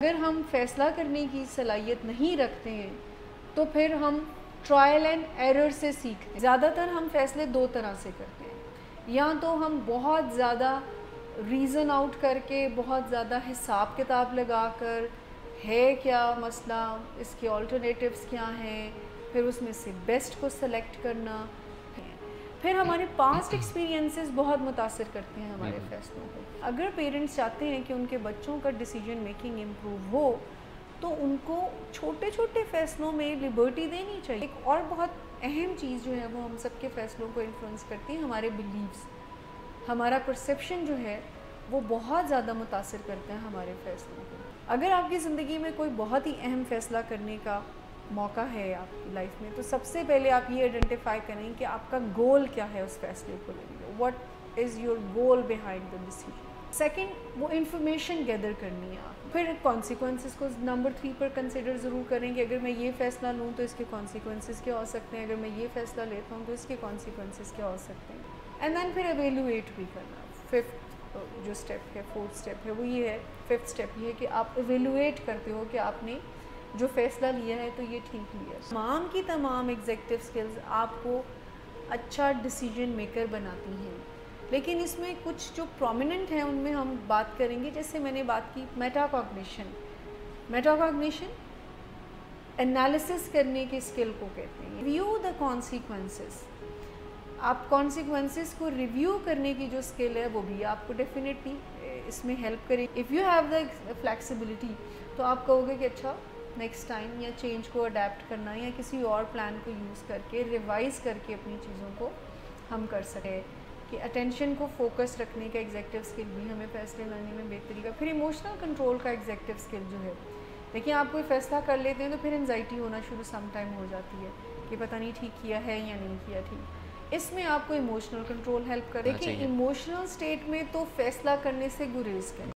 अगर हम फैसला करने की सलाहियत नहीं रखते हैं तो फिर हम ट्रायल एंड एरर से सीखते हैं। ज़्यादातर हम फैसले दो तरह से करते हैं। या तो हम बहुत ज़्यादा रीज़न आउट करके, बहुत ज़्यादा हिसाब किताब लगा कर है क्या मसला, इसके ऑल्टरनेटिव्स क्या हैं, फिर उसमें से बेस्ट को सेलेक्ट करना फिर हमारे पास्ट एक्सपीरियंसेस बहुत मुतासर करते हैं हमारे फैसलों को। अगर पेरेंट्स चाहते हैं कि उनके बच्चों का डिसीज़न मेकिंग इम्प्रूव हो तो उनको छोटे छोटे फैसलों में लिबर्टी देनी चाहिए। एक और बहुत अहम चीज़ जो है वो हम सबके फैसलों को इन्फ्लुएंस करती है हमारे बिलीव्स हमारा परसेप्शन जो है वो बहुत ज़्यादा मुतासर करते हैं हमारे फैसलों को। अगर आपकी ज़िंदगी में कोई बहुत ही अहम फ़ैसला करने का मौका है आपकी लाइफ में तो सबसे पहले आप ये आइडेंटिफाई करें कि आपका गोल क्या है उस फैसले को लेने what is your goal behind the decision second वो इन्फॉर्मेशन गैदर करनी है आप। फिर कॉन्सिक्वेंसेस को नंबर थ्री पर कंसिडर ज़रूर करें कि अगर मैं ये फ़ैसला लूँ तो इसके कॉन्सिक्वेंसेस क्या हो सकते हैं। अगर मैं ये फ़ैसला लेता हूँ तो इसके कॉन्सिक्वेंसेस क्या हो सकते हैं। एंड देन फिर एवेलुएट भी करना। फिफ्थ जो स्टेप है फोर्थ स्टेप है, वो ये है। फिफ्थ स्टेप ये है कि आप एवेलुएट करते हो कि आपने जो फ़ैसला लिया है तो ये ठीक लिया है। तमाम की तमाम एग्जेक्टिव स्किल्स आपको अच्छा डिसीज़न मेकर बनाती हैं। लेकिन इसमें कुछ जो प्रोमिनेंट हैं, उनमें हम बात करेंगे। जैसे मैंने बात की मेटाकॉग्निशन मेटाकॉग्निशन एनालिसिस करने के स्किल को कहते हैं। रिव्यू द कॉन्सिक्वेंसेस आप कॉन्सिक्वेंसेस को रिव्यू करने की जो स्किल है, वो भी आपको डेफिनेटली इसमें हेल्प करे if you have the flexibility तो आप कहोगे कि अच्छा नेक्स्ट टाइम या चेंज को अडेप्ट करना या किसी और प्लान को यूज़ करके रिवाइज करके अपनी चीज़ों को हम कर सकें। कि अटेंशन को फोकस रखने का एग्जेक्टिव स्किल भी हमें फैसले लेने में बेहतरी का फिर इमोशनल कंट्रोल का एग्जेक्टिव स्किल जो है। देखिए आप कोई फैसला कर लेते हैं तो फिर एनजाइटी होना शुरू सम टाइम हो जाती है कि पता नहीं ठीक किया है या नहीं किया ठीक। इसमें आपको इमोशनल कंट्रोल हेल्प करे कि इमोशनल स्टेट में तो फैसला करने से गुरेज करें